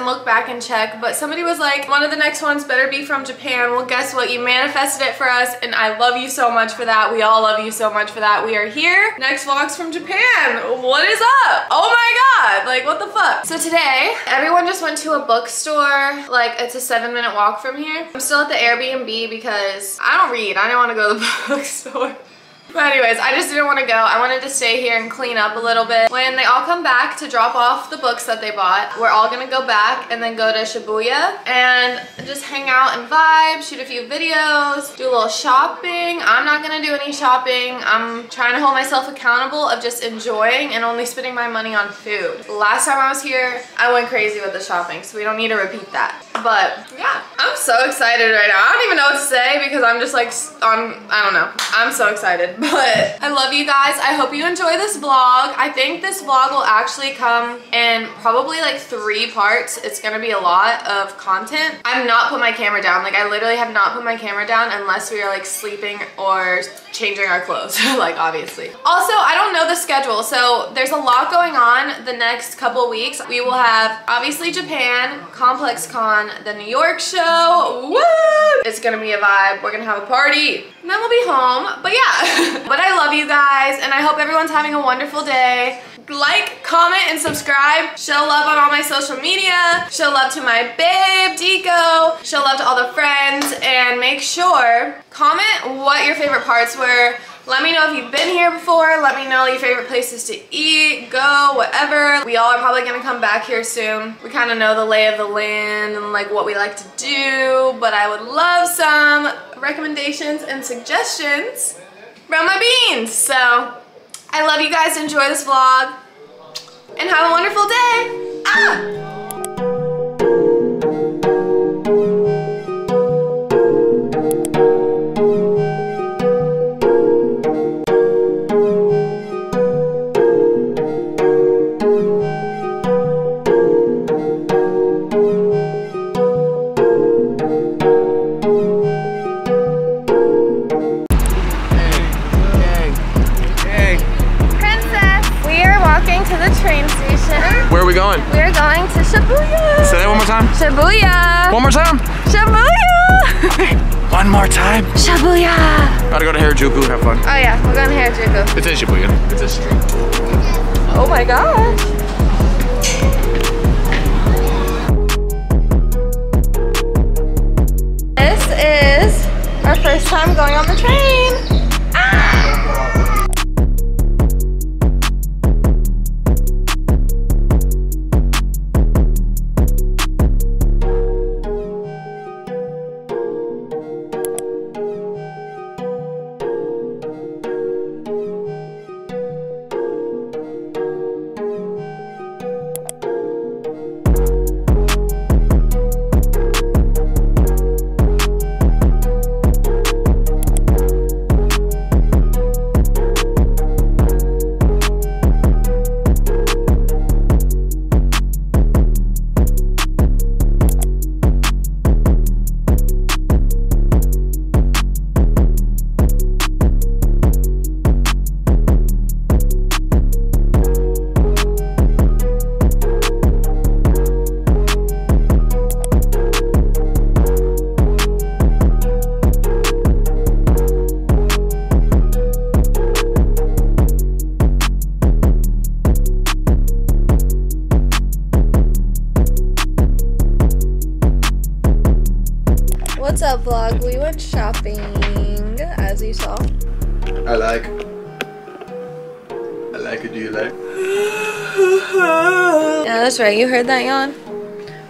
and look back and check, but somebody was like, one of the next ones better be from Japan. Well, guess what? You manifested it for us and I love you so much for that. We all love you so much for that. We are here. Next vlog's from Japan. What is up? Oh my God. Like, what the fuck? So today, everyone just went to a bookstore. Like, it's a seven minute walk from here. I'm still at the Airbnb because I don't read. I don't want to go to the bookstore. But anyways, I just didn't want to go. I wanted to stay here and clean up a little bit. When they all come back to drop off the books that they bought, we're all gonna go back and then go to Shibuya and just hang out and vibe, shoot a few videos, do a little shopping. I'm not gonna do any shopping. I'm trying to hold myself accountable of just enjoying and only spending my money on food. Last time I was here, I went crazy with the shopping, so we don't need to repeat that. But yeah, I'm so excited right now. I don't even know what to say because I'm just like, I'm, I don't know. I'm so excited. but I love you guys. I hope you enjoy this vlog. I think this vlog will actually come in probably like three parts. It's gonna be a lot of content. I've not put my camera down. Like I literally have not put my camera down unless we are like sleeping or changing our clothes, like obviously. Also, I don't know the schedule, so there's a lot going on the next couple weeks. We will have obviously Japan, Complex Con, the New York show. Woo! It's gonna be a vibe. We're gonna have a party. And then we'll be home. But yeah, but I love you guys and I hope everyone's having a wonderful day. Like, comment, and subscribe. Show love on all my social media. Show love to my babe, Deco. Show love to all the friends. And make sure, comment what your favorite parts were. Let me know if you've been here before. Let me know your favorite places to eat, go, whatever. We all are probably gonna come back here soon. We kind of know the lay of the land and like what we like to do, but I would love some recommendations and suggestions from my beans. So I love you guys. Enjoy this vlog and have a wonderful day. Ah! Train station. Where are we going? We are going to Shibuya. Say that one more time. Shibuya. One more time. Shibuya. One more time. Shibuya. Gotta go to Harajuku, have fun. Oh yeah, we're going to Harajuku. It's in Shibuya. It's a street. Oh my gosh. This is our first time going on the train. You heard that yawn?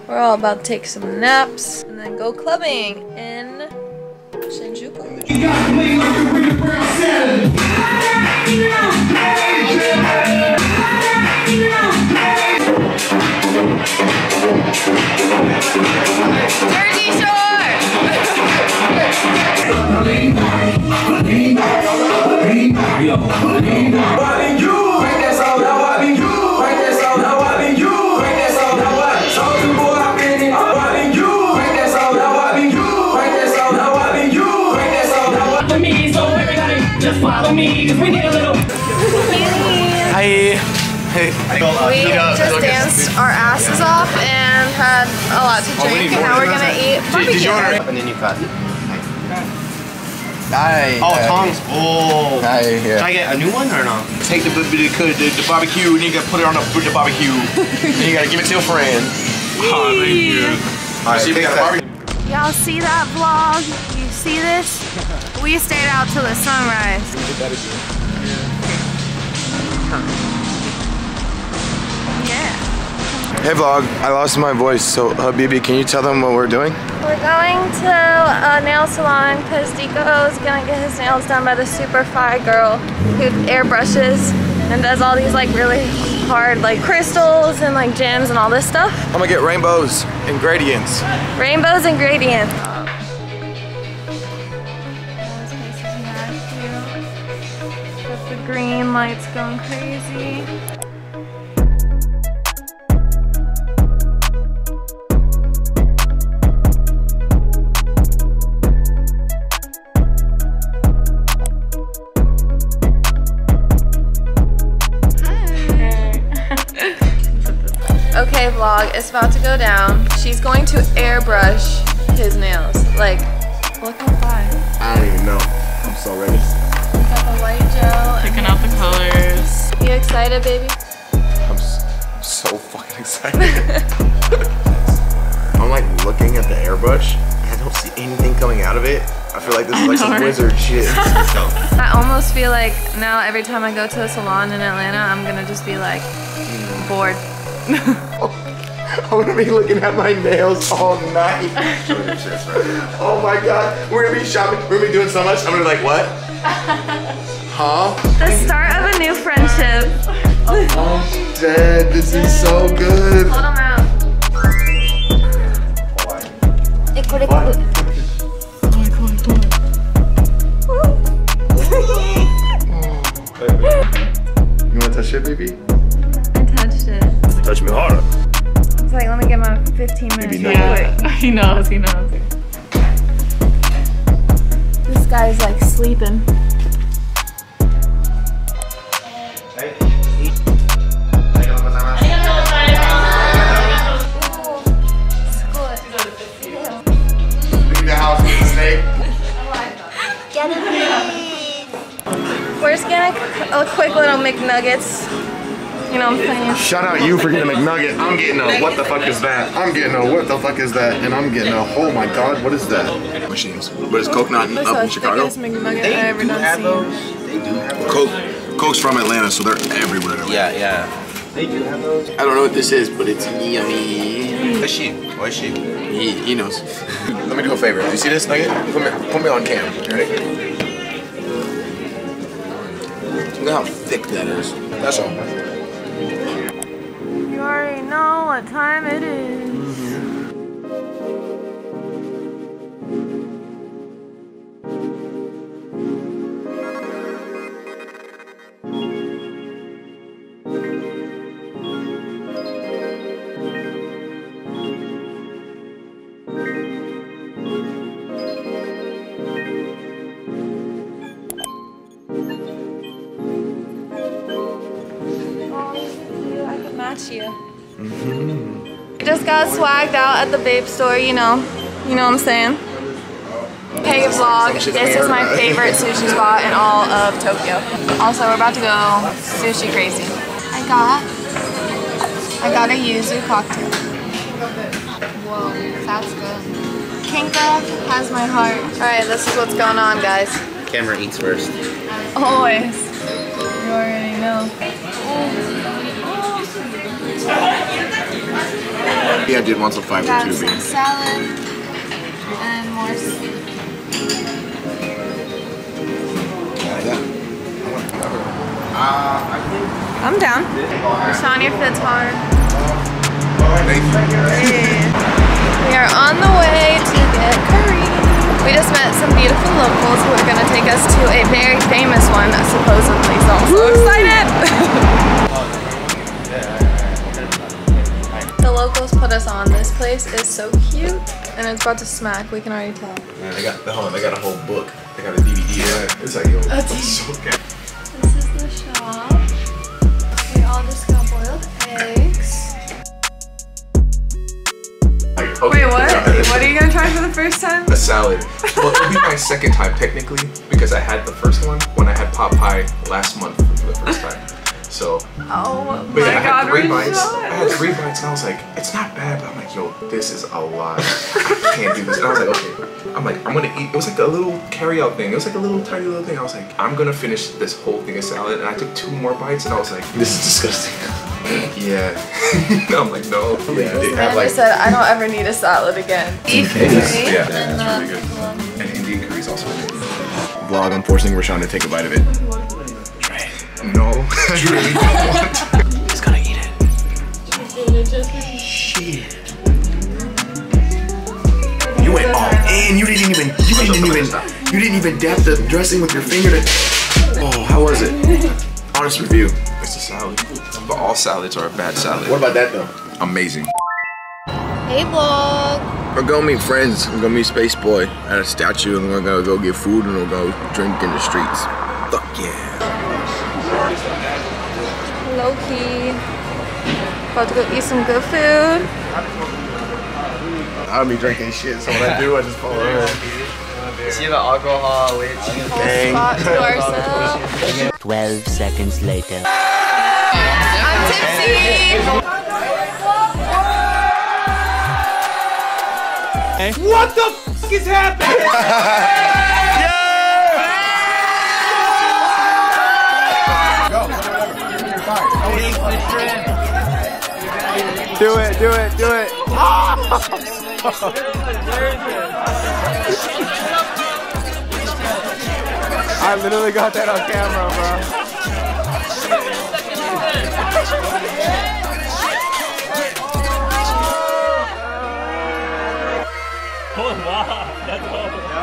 We're all about to take some naps and then go clubbing in Shinjuku. Jersey Shore! for Hey. We just danced our asses off and had a lot to Oh, we drink, and now we're gonna eat Did, barbecue. did you order? And then you cut. Hi. Oh, tongs. Oh. Hi. Can Yeah. I get a new one or no? Take the, the, the, the barbecue and you gotta put it on the, the barbecue. and you gotta give it to a friend. Oh, thank you. All right, see, we got a barbecue. Y'all see that vlog? You see this? We stayed out till the sunrise. Yeah. Hey vlog, I lost my voice, so Habibi, can you tell them what we're doing? We're going to a nail salon because Dico is gonna get his nails done by the super fi girl who airbrushes and does all these like really hard like crystals and like gems and all this stuff. I'm gonna get rainbows and gradients. Rainbows and gradients. The green lights going crazy. Okay, vlog, is about to go down. She's going to airbrush his nails. Like, look how far. I don't even know. I'm so ready. Got the white gel. Picking out the colors. You excited, baby? I'm so fucking excited. I'm like looking at the airbrush I don't see anything coming out of it. I feel like this is like some know. wizard shit. I almost feel like now every time I go to a salon in Atlanta, I'm gonna just be like mm. bored. I'm gonna be looking at my nails all night. oh my god, we're gonna be shopping. We're gonna be doing so much. I'm gonna be like, what? Huh? The start of a new friendship. I'm dead. This is so good. Hold them out. Oh. You wanna touch it, baby? I touched it. Touch me harder. It's like, let me get my 15 minutes real Yeah, he knows, he knows. This guy's like sleeping. Leave the house with the snake. We're just getting a quick little McNuggets. You know what I'm saying? Shout out you for getting a McNugget. I'm getting a what the fuck is that? I'm getting a what the fuck is that? And I'm getting a oh my god, what is that? Machines. But it's coconut That's up in Chicago. thickest McNugget I ever done seen. Coke, Coke's from Atlanta, so they're everywhere. Yeah, yeah. They do have those. I don't know what this is, but it's yummy. Is she? Why is she? He, he knows. Let me do a favor. You see this nugget? Put me, put me on cam. Ready? Look how thick that is. That's all. Know what time it is. Swagged out at the vape store, you know. You know what I'm saying? Hey vlog, this is my favorite sushi spot in all of Tokyo. Also, we're about to go sushi crazy. I got, I got a yuzu cocktail. Whoa, that's good. Kinka has my heart. All right, this is what's going on, guys. Camera eats first. Always. You already know. Yeah, I did want some five Got for two some beans. salad and more soup. Uh, I'm down. Shania fits hard. We are on the way to get curry. We just met some beautiful locals who are going to take us to a very famous one, supposedly. So I'm so excited. locals put us on. This place is so cute and it's about to smack. We can already tell. Man, they got, the on, they got a whole book. They got a DVD. Yeah, it's like, yo, A it's so good. This is the shop. y'all just got boiled eggs. Like, okay, Wait, what? What are you gonna try for the first time? a salad. Well, it'll be my second time technically because I had the first one when I had pot pie last month for the first time. So, Oh but my yeah, I god, had three bites. I had three bites and I was like, it's not bad, but I'm like, yo, this is a lot. I can't do this. And I was like, okay. I'm like, I'm gonna eat. It was like a little carry-out thing. It was like a little tiny little thing. I was like, I'm gonna finish this whole thing of salad. And I took two more bites and I was like, This is disgusting. yeah. I'm like, no. Yeah, they have I like said I don't ever need a salad again. Beef curry. Yeah, that's really good. And Indian curry is also good. vlog. I'm forcing Rashawn to take a bite of it. No, I really don't want. He's gonna eat it. Shit. You went all in. You didn't even. You didn't even. You didn't even dap the dressing with your finger. To, oh, how was it? Honest review. It's a salad. But all salads are a bad salad. What about that though? Amazing. Hey vlog. We're gonna meet friends. We're gonna meet Space Boy at a statue, and we're gonna go get food, and we're gonna drink in the streets. Fuck yeah! Low key. About to go eat some good food. I don't be drinking shit, so when I do, I just follow her. See the alcohol, which Dang. Spot to ourselves. 12 seconds later. I'm tipsy. Do it, do it, do it! I literally got that on camera, bro.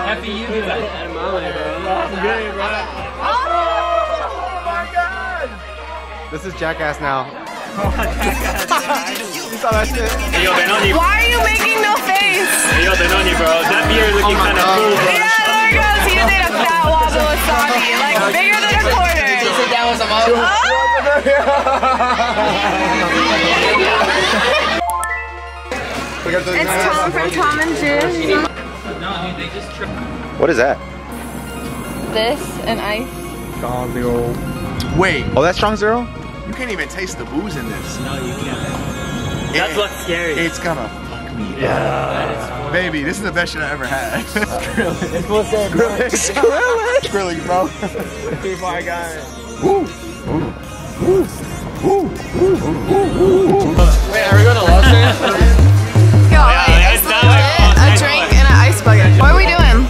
Happy you do that. This is Jackass now. you saw that shit? Yo, Benoni, Why are you making no face? Hey, yo, Benoni, bro. That beer looking kind of cool, bro. Yeah, there goes. He did a fat wobble wasabi, like bigger than a quarter. Sit down with some It's Tom from Tom and Jerry. What is that? This and ice. Zero. Wait, Oh, that's Strong Zero? You can't even taste the booze in this. No, you can't. That's what's scary. It's gonna fuck me up. Baby, this is the best shit I ever had. Skrillex. Skrillex. Skrillex, bro. Keep my guy. Yo, oh, wait, it's it's not legit like- a drink and an ice bucket. What are we doing?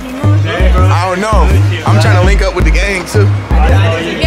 I don't know. I'm trying to link up with the gang too. Yeah,